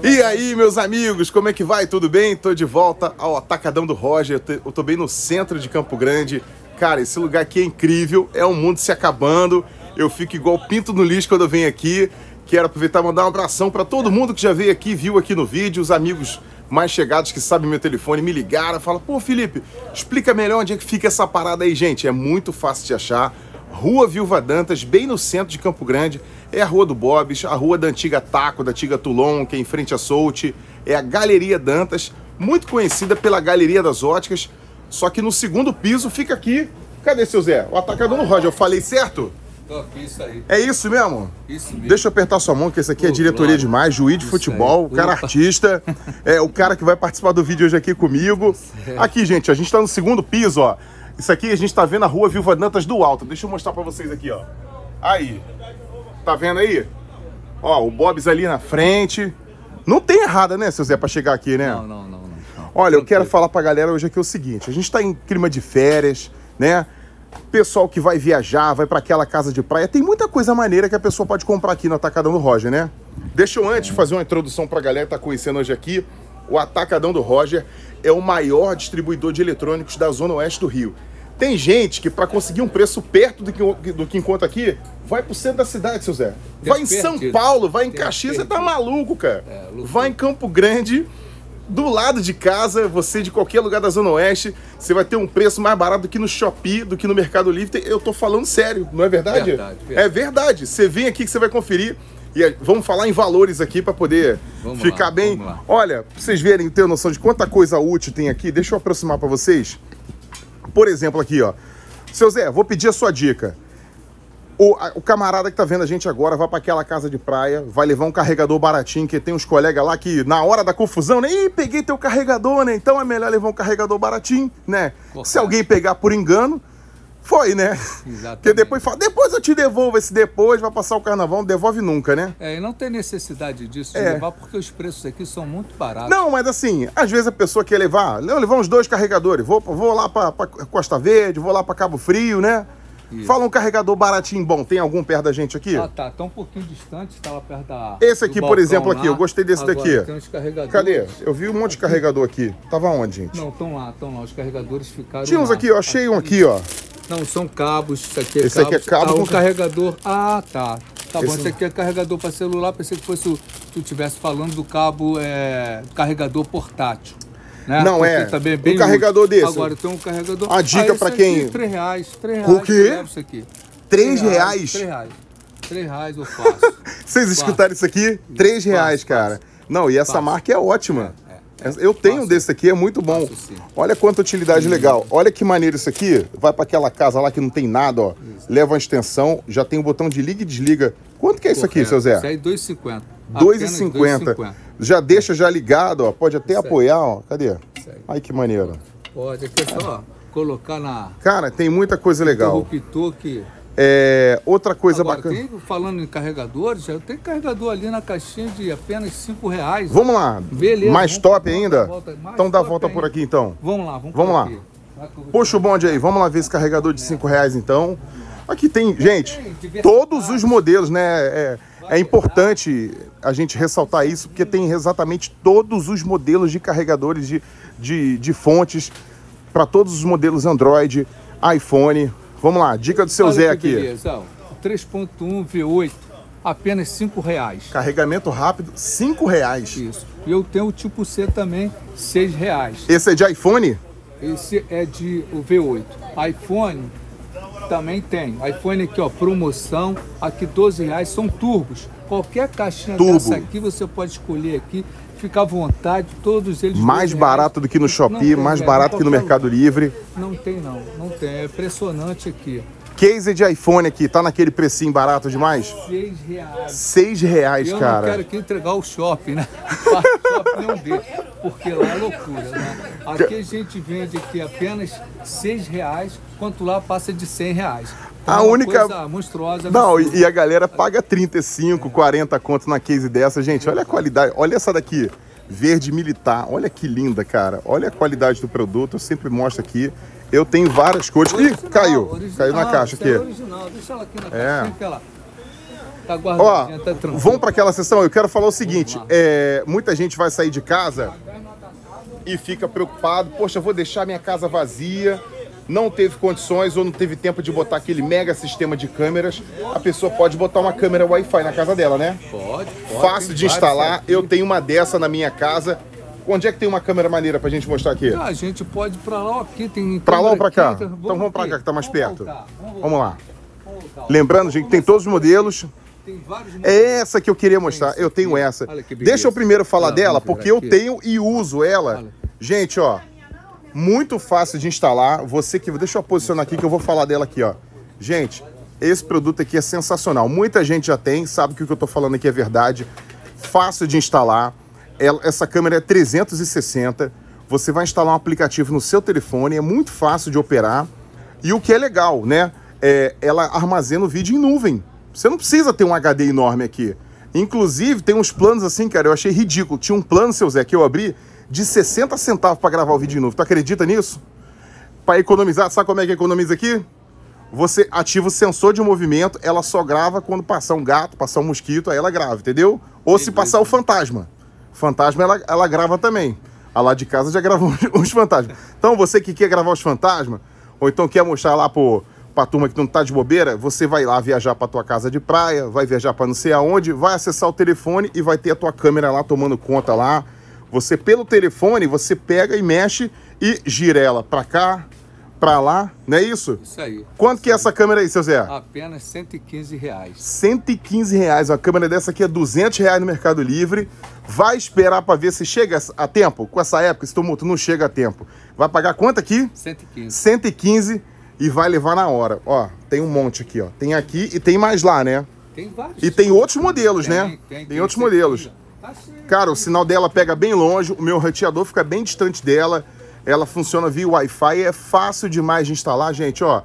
E aí, meus amigos, como é que vai? Tudo bem? Tô de volta ao Atacadão do Roger. Eu tô bem no centro de Campo Grande. Cara, esse lugar aqui é incrível. É um mundo se acabando. Eu fico igual pinto no lixo quando eu venho aqui. Quero aproveitar e mandar um abração para todo mundo que já veio aqui, viu aqui no vídeo, os amigos mais chegados que sabem meu telefone me ligaram, falam: "Pô, Felipe, explica melhor onde é que fica essa parada aí, gente". É muito fácil de achar. Rua Vilva Dantas, bem no centro de Campo Grande. É a Rua do Bob's, a Rua da Antiga Taco, da Antiga Toulon, que é em frente a Solte. É a Galeria Dantas, muito conhecida pela Galeria das Óticas. Só que no segundo piso fica aqui. Cadê seu Zé? O atacador no Roger. Eu falei certo? isso aí. É isso mesmo? Isso mesmo. Deixa eu apertar sua mão, que esse aqui é diretoria demais, juiz de futebol, o cara artista, é o cara que vai participar do vídeo hoje aqui comigo. Aqui, gente, a gente tá no segundo piso, ó. Isso aqui a gente tá vendo a rua Viva Dantas do Alto. Deixa eu mostrar pra vocês aqui, ó. Aí. Tá vendo aí? Ó, o Bob's ali na frente. Não tem errada, né, seu Zé, pra chegar aqui, né? Não, não, não. não. Olha, eu quero falar pra galera hoje aqui o seguinte. A gente tá em clima de férias, né? Pessoal que vai viajar, vai para aquela casa de praia, tem muita coisa maneira que a pessoa pode comprar aqui no Atacadão do Roger, né? Deixa eu antes fazer uma introdução pra galera que tá conhecendo hoje aqui. O Atacadão do Roger é o maior distribuidor de eletrônicos da zona oeste do Rio. Tem gente que para conseguir um preço perto do que, do que encontra aqui, vai pro centro da cidade, seu Zé. Vai em São Paulo, vai em Caxias, você tá maluco, cara. É, vai em Campo Grande, do lado de casa, você de qualquer lugar da Zona Oeste, você vai ter um preço mais barato do que no Shopee, do que no Mercado Livre. Eu tô falando sério, não é verdade? verdade, verdade. É verdade. Você vem aqui que você vai conferir. E vamos falar em valores aqui para poder vamos ficar lá, bem. Olha, pra vocês verem, ter noção de quanta coisa útil tem aqui, deixa eu aproximar para vocês. Por exemplo, aqui, ó. Seu Zé, vou pedir a sua dica. O, a, o, camarada que tá vendo a gente agora vai para aquela casa de praia, vai levar um carregador baratinho, que tem uns colegas lá que na hora da confusão, né? Ih, peguei teu carregador, né? Então é melhor levar um carregador baratinho, né? Se alguém pegar por engano, foi, né? Exatamente. Porque depois fala, depois eu te devolvo esse depois, vai passar o carnaval, não devolve nunca, né? É, e não tem necessidade disso de é. levar, porque os preços aqui são muito baratos. Não, mas assim, às vezes a pessoa quer levar, levar uns dois carregadores, vou, vou lá para Costa Verde, vou lá para Cabo Frio, né? Isso. Fala um carregador baratinho bom. Tem algum perto da gente aqui? Ah, tá. Tá um pouquinho distante, estava perto da. Esse aqui, por exemplo, aqui. Eu gostei desse Agora, daqui. Tem uns carregadores. Cadê? Eu vi um monte de carregador aqui. Tava onde, gente? Não, estão lá, estão lá. Os carregadores ficaram. Tinha uns lá. aqui, eu achei um aqui, ó. Não, são cabos. Isso aqui é Esse aqui é cabo. Ah, um carregador. Ah, tá. Tá bom, esse aqui é carregador para celular. Pensei que fosse tu estivesse falando do cabo é, carregador portátil. Né? Não Porque é. Também bem um carregador útil. desse. Agora tem um carregador. A dica ah, para quem? Três reais. Três reais. O quê? Isso aqui. Três reais? Três reais. Três reais eu faço. Vocês escutaram isso aqui? Três reais, cara. Não, e essa marca é ótima. É, é. Eu tenho um desse aqui, é muito bom. Olha quanta utilidade legal. Olha que maneiro isso aqui. Vai para aquela casa lá que não tem nada, ó. Leva uma extensão, já tem o botão de liga e desliga. Quanto que é isso aqui, seu Zé? Isso aí, 2,50. 2,50. Já deixa já ligado, ó. Pode até apoiar, ó. Cadê? Ai, que maneiro. Pode, aqui é só colocar na... Cara, tem muita coisa legal. Interruptor que... É, outra coisa Agora, bacana. Tem, falando em carregadores, tem carregador ali na caixinha de apenas 5 reais. Vamos lá. Beleza. Mais top ainda? volta, mais então dá a volta ainda. por aqui então. Vamos lá, vamos, Vamos lá. aqui. Puxa o bonde aí, vamos lá ver esse carregador de 5 reais então. Aqui tem, gente, todos os modelos, né? É, é importante a gente ressaltar isso, porque tem exatamente todos os modelos de carregadores de, de, de fontes para todos os modelos Android, iPhone. Vamos lá, dica do seu Olha Zé que aqui. Beleza, ó. 3.1 V8, apenas 5 reais. Carregamento rápido, 5 reais. Isso. E eu tenho o tipo C também, 6 reais. Esse é de iPhone? Esse é de o V8. iPhone também tem. iPhone aqui, ó, promoção. Aqui 12 reais, são turbos. Qualquer caixinha Turbo. dessa aqui você pode escolher aqui. Fica à vontade, todos eles. Mais 12 barato do que no Shopee, tem, mais velho, barato que no Mercado lugar. Livre. Não tem não, não tem. É impressionante aqui. Case de iPhone aqui, tá naquele precinho barato demais? 6 reais. 6 reais, Eu cara. não quero aqui entregar o shopping, né? O shopping não deixa, porque lá é loucura, né? Aqui a gente vende aqui apenas 6 reais, enquanto lá passa de 100 reais. Então, A é única- monstruosa. Não, absurda. e e a galera paga 35, 40 conto na case dessa. Gente, olha a qualidade. Olha essa daqui. Verde militar. Olha que linda, cara. Olha a qualidade do produto. Eu sempre mostro aqui. Eu tenho várias cores. Ih, Original, caiu. original, Caiu na caixa é aqui. original. Deixa ela aqui na É. caixinha que ela... Tá Ó, tá tranquilo. vamos para aquela sessão. Eu quero falar o seguinte: é, muita gente vai sair de casa e fica preocupado. Poxa, eu vou deixar minha casa vazia. Não teve condições ou não teve tempo de botar aquele mega sistema de câmeras. A pessoa pode botar uma câmera Wi-Fi na casa dela, né? Pode, pode. Fácil de instalar. Eu tenho uma dessa na minha casa. Onde é que tem uma câmera maneira pra gente mostrar aqui? Ah, a gente pode ir pra lá ou aqui, tem Pra lá ou pra cá? aqui, Então vamos pra aqui. cá que tá mais Vamos perto. voltar, vamos Vamos lá. Vamos voltar. Lembrando, gente, tem todos os modelos. Tem vários É essa que eu queria mostrar. Eu tenho essa. Deixa eu primeiro falar Olha, dela, porque eu tenho e uso ela. Gente, ó. Muito fácil de instalar. Você que. Deixa eu posicionar aqui que eu vou falar dela aqui, ó. Gente, esse produto aqui é sensacional. Muita gente já tem, sabe que o que eu tô falando aqui é verdade. Fácil de instalar. Ela- essa câmera é 360. Você vai instalar um aplicativo no seu telefone, é muito fácil de operar. E o que é legal, né? É, ela armazena o vídeo em nuvem. Você não precisa ter um HD enorme aqui. Inclusive, tem uns planos assim, cara, eu achei ridículo. Tinha um plano, seu Zé, que eu abri de 60 centavos para gravar o vídeo em nuvem. Tu acredita nisso? Para economizar, sabe como é que economiza aqui? Você ativa o sensor de movimento, ela só grava quando passar um gato, passar um mosquito, aí ela grava, entendeu? Ou se passar o fantasma. Fantasma ela, ela grava também. A lá de casa já gravou uns fantasmas. Então você que quer gravar os fantasmas, ou então quer mostrar lá pro, pra turma que não tá de bobeira, você vai lá viajar pra tua casa de praia, vai viajar pra não sei aonde, vai acessar o telefone e vai ter a tua câmera lá tomando conta lá. Você pelo telefone, você pega e mexe e gira ela pra cá, pra lá, não é isso? Isso aí. Quanto que é essa câmera aí, seu Zé? Apenas 115 reais. 115 reais. Uma câmera dessa aqui é 200 reais no Mercado Livre. Vai esperar para ver se chega a tempo. Com essa época, esse tumulto não chega a tempo. Vai pagar quanto aqui? 115. 115 e vai levar na hora. Ó, tem um monte aqui, ó. Tem aqui e tem mais lá, né? Tem vários. E tem outros modelos, né? Tem, tem, Tem outros esse aqui, modelos. Cara, o sinal dela pega bem longe, o meu roteador fica bem distante dela. Ela funciona via Wi-Fi, é fácil demais de instalar, gente, ó.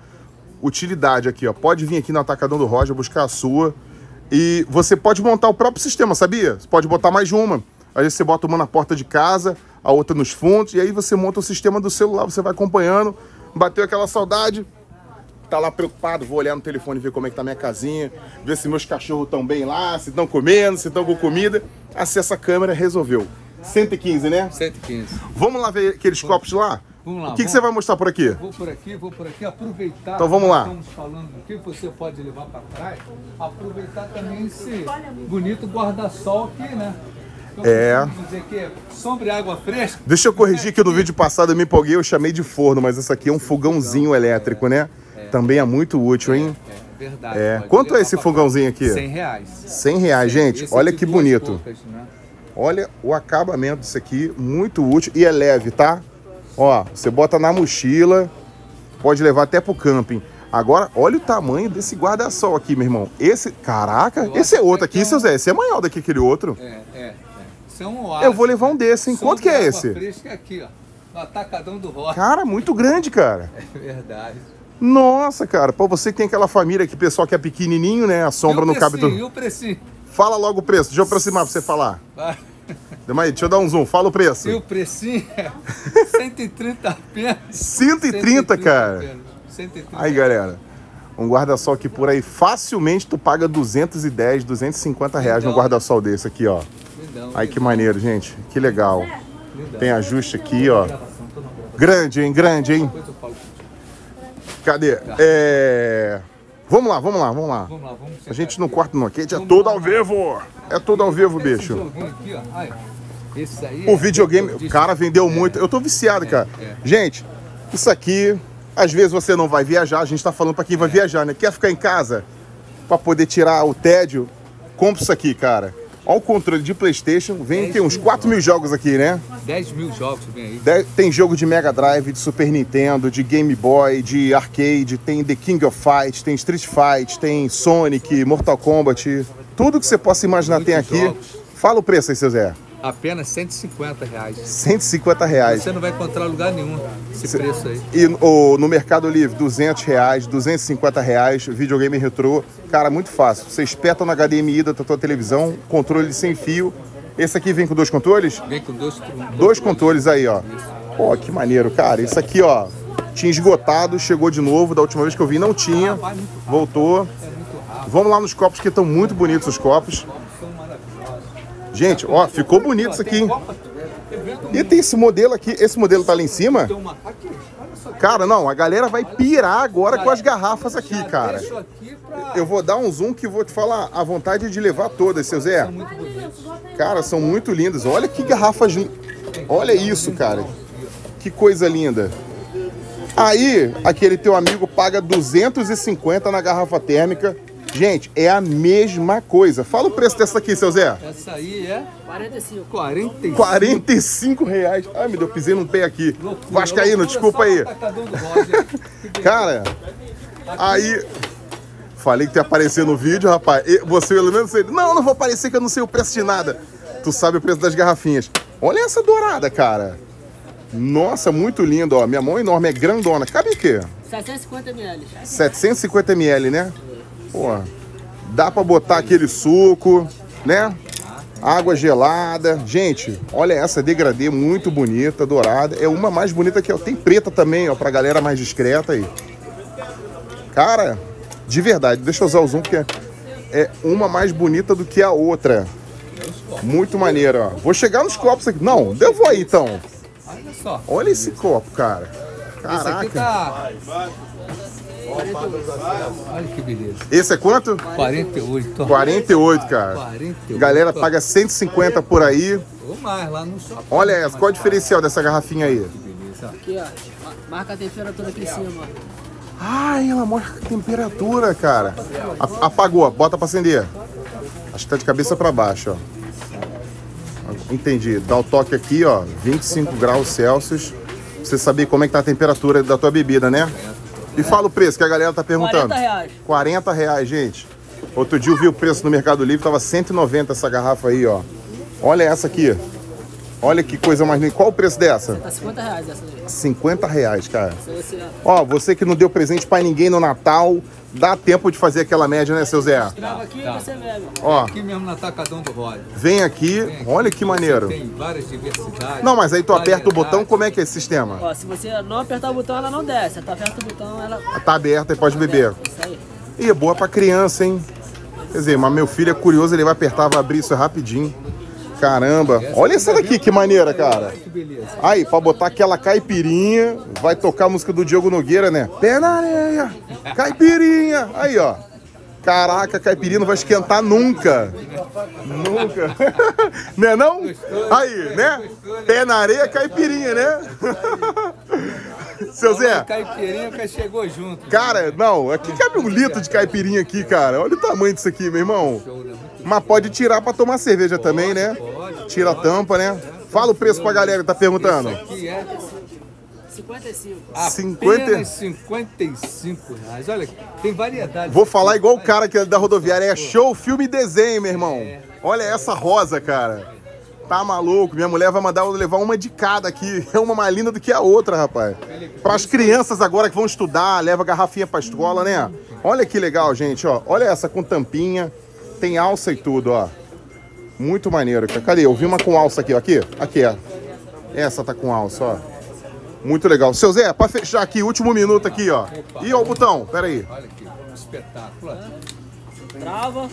Utilidade aqui, ó. Pode vir aqui no Atacadão do Roger buscar a sua. E você pode montar o próprio sistema, sabia? Você pode botar mais uma. Às vezes você bota uma na porta de casa, a outra nos fundos, e aí você monta o sistema do celular, você vai acompanhando. Bateu aquela saudade, tá lá preocupado, vou olhar no telefone ver como é que tá minha casinha, ver se meus cachorros estão bem lá, se estão comendo, se estão com comida. Acessa a câmera, resolveu. 115, né? 115. Vamos lá ver aqueles copos lá? Vamos lá, O que, que vamos. você vai mostrar por aqui? Vou por aqui, vou por aqui, aproveitar. Então vamos que lá. Estamos falando do que você pode levar para trás. Aproveitar também esse bonito guarda-sol aqui, né? Eu É. dizer que é sombra e água fresca. Deixa eu corrigir que no vídeo passado eu me empolguei, eu chamei de forno, mas esse aqui é um fogãozinho elétrico, né? Também é muito útil, hein? É verdade. É. Quanto é esse fogãozinho aqui? 100 reais. 100 reais, gente. Esse Olha que bonito. bocas, né? Olha o acabamento disso aqui, muito útil e é leve, tá? Ó, você bota na mochila, pode levar até pro camping. Agora, olha o tamanho desse guarda-sol aqui, meu irmão. Esse, caraca, esse é outro aqui, é seu Zé. Esse é maior do que aquele outro. É, é, é. Isso é um Eu vou levar um desse, hein? Quanto que é esse? Fresca é aqui, ó. No atacadão do rock. Cara, muito grande, cara. É verdade. Nossa, cara. Pô, você que tem aquela família que o pessoal que é pequenininho, né? A sombra não cabe tudo. E o precinho? Fala logo o preço. Deixa eu aproximar pra você falar. Vai. Deixa eu dar um zoom. Fala o preço. E o precinho é 130 apenas. 130, cara. apenas. 130. Aí, galera. Um guarda-sol que por aí facilmente tu paga 210, 250 reais num guarda-sol desse aqui, ó. Lindão, Ai, que maneiro, gente. Que legal. lindão. Tem ajuste aqui, ó. Grande, hein? Grande, hein? Depois eu falo contigo. Cadê? É... Vamos lá, vamos lá, vamos lá. Vamos lá, vamos A gente não corta não, aqui é lá. ao vivo. É tudo ao vivo, bicho. O é- videogame, o cara vendeu é, muito. Eu tô viciado, cara. é. Gente, isso aqui, às vezes você não vai viajar, a gente tá falando pra quem É. vai viajar, né? Quer ficar em casa pra poder tirar o tédio? Compra isso aqui, cara. Olha o controle de Playstation, vem tem uns 4 mil jogos aqui, né? 10 mil jogos vem aí. De- Tem jogo de Mega Drive, de Super Nintendo, de Game Boy, de arcade, tem The King of Fight, tem Street Fight, tem Sonic, Mortal Kombat. Tudo que você possa imaginar tem Muitos aqui. jogos. Fala o preço aí, seu Zé. Apenas 150 reais. 150 reais. Você não vai encontrar lugar nenhum esse preço aí. E o, no Mercado Livre, 200 reais, 250 reais, videogame retrô. Cara, muito fácil. Você espeta na HDMI da tua televisão, controle sem fio. Esse aqui vem com dois controles? Vem com dois, dois, Dois controles aí, ó. Pô, que maneiro, cara. Isso aqui, ó, tinha esgotado, chegou de novo. Da última vez que eu vi não tinha. Voltou. É. Vamos lá nos copos que estão muito bonitos os copos. Gente, ó, ficou bonito isso aqui, hein? E tem esse modelo aqui. Esse modelo tá lá em cima? Cara, não, a galera vai pirar agora com as garrafas aqui, cara. Eu vou dar um zoom que vou te falar a vontade de levar todas, seu Zé. Cara, são muito lindas. Olha que garrafas. Olha isso, cara. Que coisa linda. Aí, aquele teu amigo paga 250 na garrafa térmica. Gente, é a mesma coisa. Fala o preço dessa aqui, seu Zé. Essa aí é 45. 45. 45 reais. Ai, meu Deus, pisei num pé aqui. Loucura, Vascaíno, desculpa aí. Cara, aí. Falei que tu ia aparecer no vídeo, rapaz. E Você, pelo menos, sei. Não, não vou aparecer que eu não sei o preço de nada. Tu sabe o preço das garrafinhas. Olha essa dourada, cara. Nossa, muito lindo, ó. Minha mão é enorme, é grandona. Cabe o quê? 750 ml. 750 ml, né? Pô, dá pra botar aquele suco, né? Água gelada. Gente, olha essa degradê muito bonita, dourada. É uma mais bonita que a Tem preta também, ó, pra galera mais discreta aí. Cara, de verdade, deixa eu usar o zoom porque é uma mais bonita do que a outra. Muito maneira, ó. Vou chegar nos copos aqui. Não, eu vou aí então. Olha só. Olha esse copo, cara. Esse aqui Caraca. tá... Olha que beleza. Esse é quanto? 48. ó. 48, cara. 48. Galera paga 150 por aí. Ou mais lá no shopping. Olha essa, qual é o diferencial dessa garrafinha aí? Que beleza. Aqui, ó. Ma- Marca a temperatura aqui em cima. Ai, ela mostra a temperatura, cara. A- apagou, bota pra acender. Acho que tá de cabeça pra baixo, ó. Entendi. Dá o toque aqui, ó. 25 graus Celsius. Pra você saber como é que tá a temperatura da tua bebida, né? E fala o preço que a galera tá perguntando. 40 reais. 40 reais, gente. Outro dia eu vi o preço no Mercado Livre, tava 190 essa garrafa aí, ó. Olha essa aqui. Olha que coisa mais linda. Qual o preço dessa? Tá 50 reais essa aí. 50 reais, cara. Você Ó, você que não deu presente pra ninguém no Natal, dá tempo de fazer aquela média, né, seu Zé? grava aqui Tá. e você bebe. Ó, Aqui mesmo no atacadão do Roger. vem aqui, Vem aqui, olha que você maneiro. Tem várias diversidades. Não, mas aí tu aperta o botão, como é que é esse sistema? Ó, se você não apertar o botão, ela não desce. Tu aperta o botão, ela... Tá aberto e pode beber. Isso aí. Ih, é boa pra criança, hein? Quer dizer, mas meu filho é curioso, ele vai apertar, vai abrir isso rapidinho. Caramba, olha essa daqui, que maneira, cara. Aí, pra botar aquela caipirinha, vai tocar a música do Diogo Nogueira, né? Pé na areia, caipirinha. Aí, ó. Caraca, caipirinha não vai esquentar nunca. Nunca. né não? Aí, né? Pé na areia, caipirinha, né? Seu Zé, Caipirinha que chegou junto. cara, não, aqui cabe um litro de caipirinha aqui, cara. Olha o tamanho disso aqui, meu irmão. Show, né? Mas pode tirar pra tomar cerveja também, né? Pode. Tira a tampa, né? Fala o preço pra galera que tá perguntando. Aqui é 55. apenas 50. 55 reais. Olha, tem variedade. Vou falar igual o cara que é da rodoviária. É show, filme e desenho, meu irmão. Olha essa rosa, cara. Tá maluco? Minha mulher vai mandar eu levar uma de cada aqui. É uma mais linda do que a outra, rapaz. Para as crianças agora que vão estudar, leva garrafinha pra escola, né? Olha que legal, gente, ó. Olha essa com tampinha. Tem alça e tudo, ó. Muito maneiro. cara. Cadê? Eu vi uma com alça aqui, ó. Aqui, aqui, ó. Essa tá com alça, ó. Muito legal. Seu Zé, pra fechar aqui, último minuto aqui, ó. Ih, ó o botão. Pera aí. Olha aqui, um espetáculo. Trava.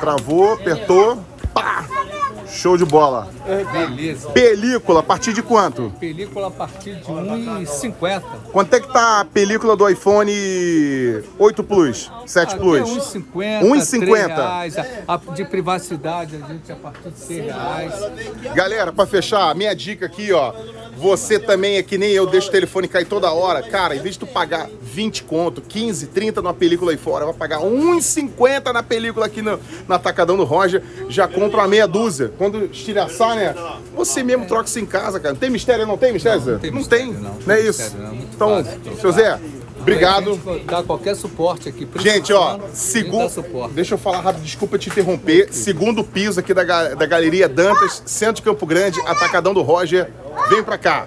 Travou, apertou. Pá! Show de bola. Beleza. Película, a partir de quanto? Película a partir de 1,50. Quanto é que tá a película do iPhone 8 Plus, 7 Até Plus? 1,50. 1,50. reais. A- a- De privacidade, a gente a partir de 6 reais. Galera, pra fechar, minha dica aqui, ó. Você também é que nem eu, deixa o telefone cair toda hora. Cara, em vez de tu pagar 20 conto, 15, 30 numa película aí fora, vai pagar 1,50 na película aqui no, na Atacadão do Roger, já compra uma meia dúzia. Quando estilhaçar, né? Você mesmo troca isso em casa, cara. Não tem mistério, não tem mistério, Zé? não tem Não mistério, não. É isso. mistério, não. Muito Então, seu Zé, obrigado. Dá qualquer suporte aqui. Gente, ó, segundo. Deixa eu falar rápido, desculpa te interromper. Segundo piso aqui da, da Galeria Dantas, Centro de Campo Grande, Atacadão do Roger. Vem pra cá.